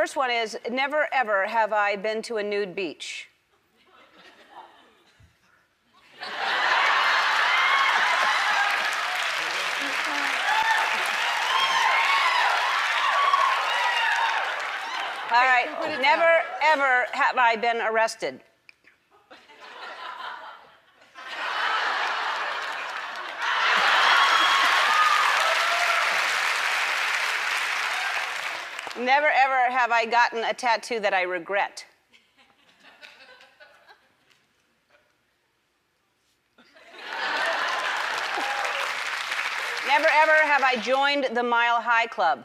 first one is never ever have I been to a nude beach. All right, never ever have I been arrested. Never ever have I gotten a tattoo that I regret. Never ever have I joined the Mile High Club.